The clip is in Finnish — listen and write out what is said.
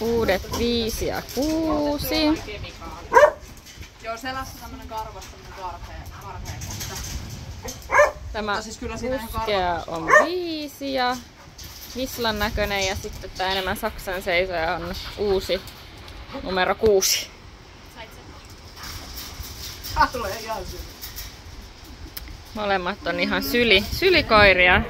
Uudet viisi ja kuusi. Joo, selässä tämmönen karvas, tämmönen karhea, kohta. Tämä siis kyllä siinä on viisi ja vislan näköinen ja sitten tämä enemmän Saksan seisoja on uusi numero kuusi. Molemmat on ihan syli, sylikoiria.